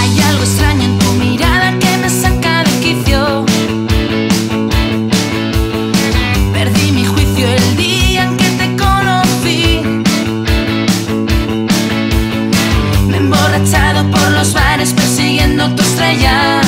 Hay algo extraño en tu mirada que me saca del quicio. Perdí mi juicio el día en que te conocí. Me emborrachado por los bares persiguiendo tu estrella.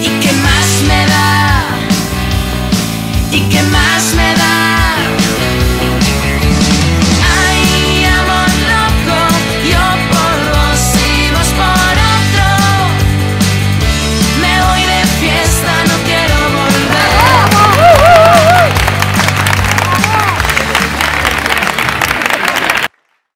¿Y qué más me da? ¿Y qué más me da?